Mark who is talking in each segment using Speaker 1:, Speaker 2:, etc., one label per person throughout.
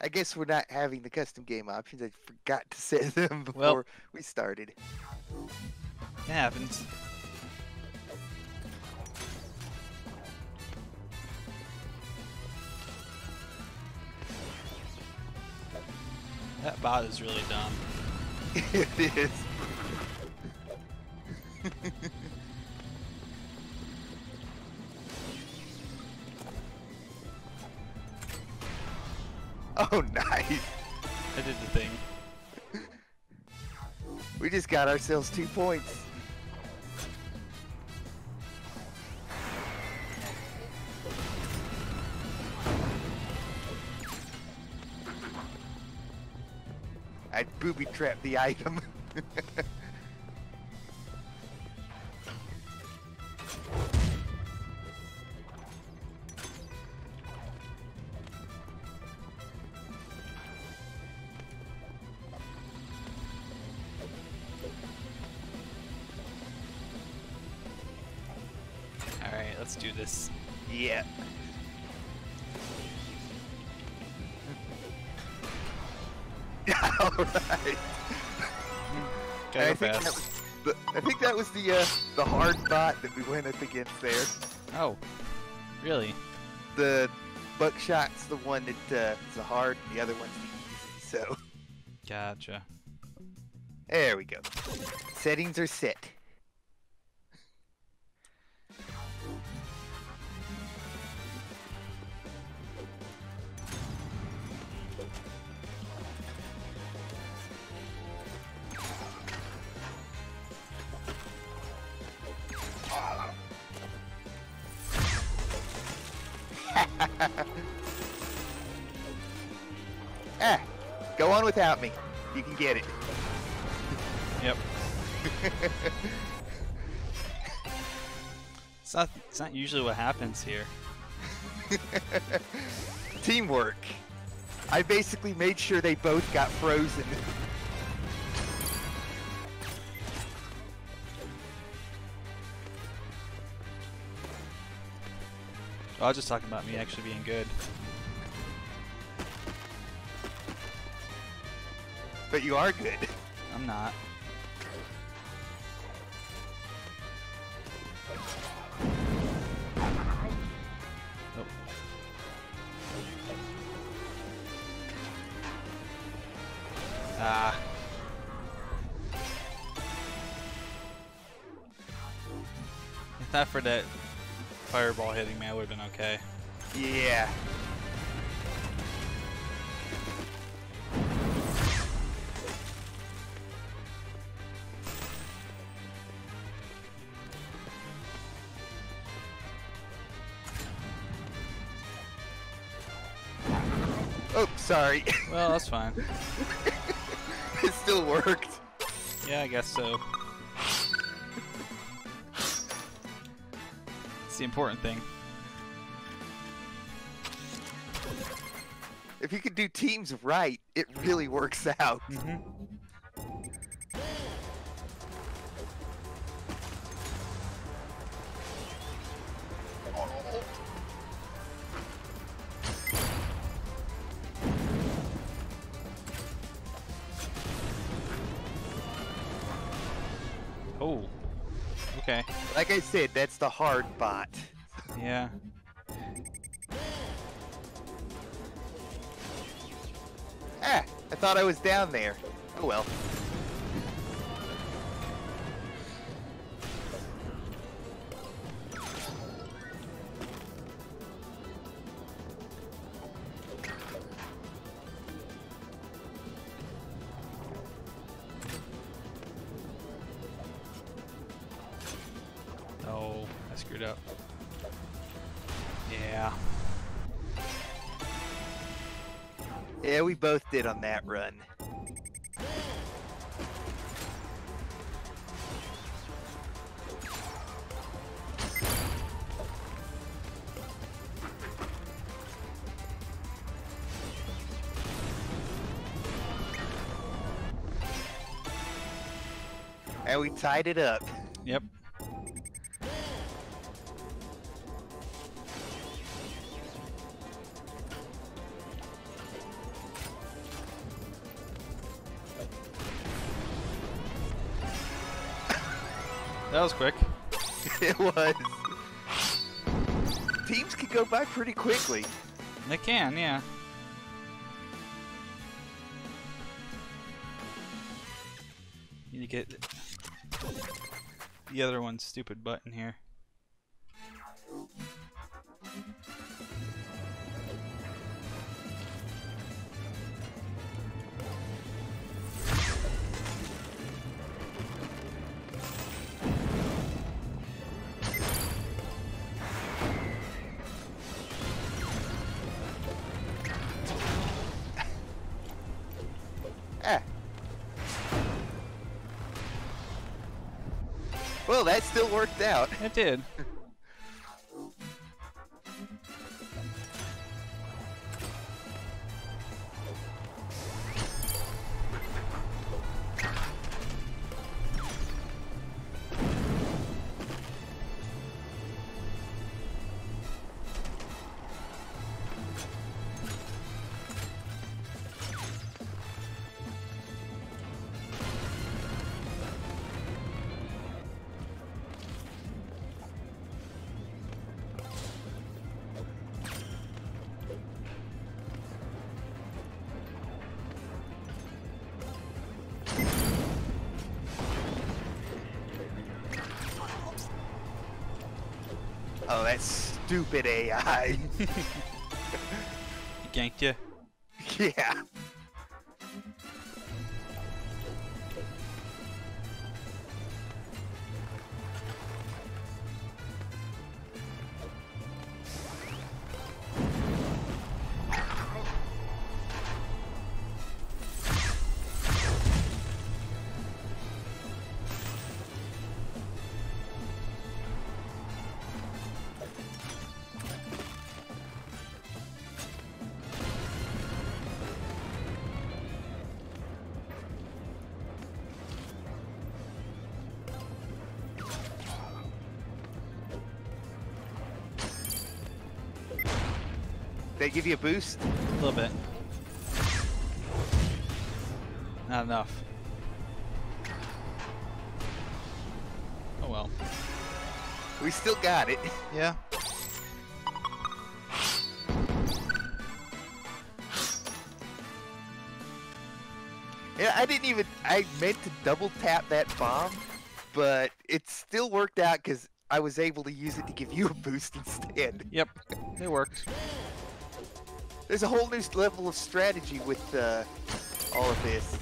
Speaker 1: I guess we're not having the custom game options. I forgot to set them before
Speaker 2: Well-
Speaker 1: we started.
Speaker 2: It happens. That bot is really dumb.
Speaker 1: it is. oh, nice.
Speaker 2: I did the thing.
Speaker 1: We just got ourselves two points. I booby trapped the item.
Speaker 2: let's do this.
Speaker 1: yeah. All right.
Speaker 2: Gotta
Speaker 1: I think, that
Speaker 2: fast.
Speaker 1: was the, I think that was the uh, the hard bot that we went up against there.
Speaker 2: Oh, really?
Speaker 1: The buckshot's the one that's uh, the hard, the other one's the easy. So
Speaker 2: Gotcha.
Speaker 1: there we go. Settings are set. Go on without me. You can get it.
Speaker 2: Yep. It's not. It's not usually what happens here.
Speaker 1: Teamwork. I basically made sure they both got frozen.
Speaker 2: Oh, I was just talking about me actually being good.
Speaker 1: But you are good.
Speaker 2: I'm not. Oh. Ah. If not for that fireball hitting me, I would have been okay.
Speaker 1: Yeah. Sorry.
Speaker 2: Well, that's fine.
Speaker 1: it still worked.
Speaker 2: Yeah, I guess so. It's the important thing.
Speaker 1: If you could do teams right, it really works out.
Speaker 2: Mm-hmm. Oh. Okay.
Speaker 1: Like I said, that's the hard bot.
Speaker 2: Yeah.
Speaker 1: Ah, I thought I was down there. Oh well.
Speaker 2: Screwed up. Yeah.
Speaker 1: Yeah, we both did on that run. And we tied it up.
Speaker 2: Yep. That was quick.
Speaker 1: it was. Teams can go by pretty quickly.
Speaker 2: They can, yeah. You need to get the other one's stupid button here.
Speaker 1: That still worked out.
Speaker 2: It did.
Speaker 1: Oh, that stupid AI.
Speaker 2: He ganked you.
Speaker 1: yeah. They give you a boost?
Speaker 2: A little bit. Not enough. Oh well.
Speaker 1: We still got it.
Speaker 2: Yeah.
Speaker 1: Yeah, I didn't even. I meant to double tap that bomb, but it still worked out because I was able to use it to give you a boost instead.
Speaker 2: Yep. It worked.
Speaker 1: There's a whole new level of strategy with uh, all of this.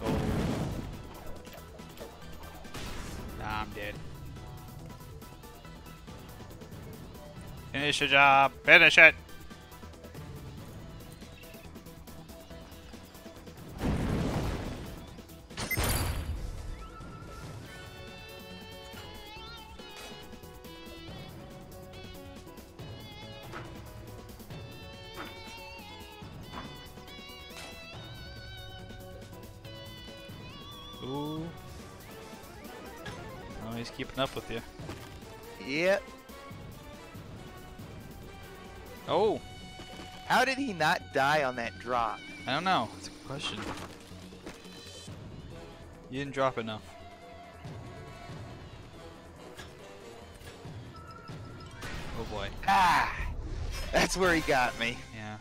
Speaker 2: Oh. I'm dead. Finish the job. Finish it. Ooh. Oh, he's keeping up with you.
Speaker 1: Yep.
Speaker 2: Oh,
Speaker 1: How did he not die on that drop?
Speaker 2: I don't know. It's a good question. You didn't drop enough. Oh boy.
Speaker 1: Ah! That's where he got me.
Speaker 2: Yeah.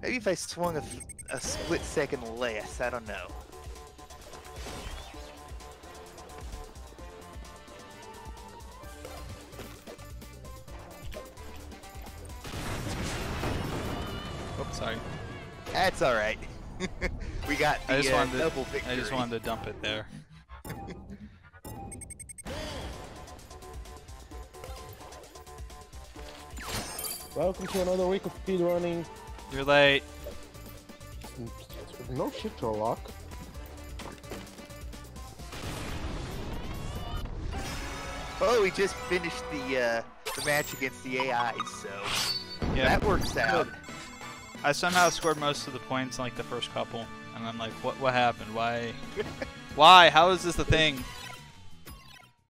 Speaker 1: Maybe if I swung a, a split second less, I don't know.
Speaker 2: Sorry.
Speaker 1: That's all right. we got the
Speaker 2: I just
Speaker 1: uh,
Speaker 2: wanted to,
Speaker 1: double victory.
Speaker 2: I just wanted to dump it there.
Speaker 3: Welcome to another week of speedrunning.
Speaker 2: You're late.
Speaker 3: No shit Sherlock.
Speaker 1: Oh, we just finished the uh, the match against the AI, so
Speaker 2: Yeah.
Speaker 1: that works out.
Speaker 2: I somehow scored most of the points in like the first couple, and I'm like, what what happened? Why? Why? How is this a thing?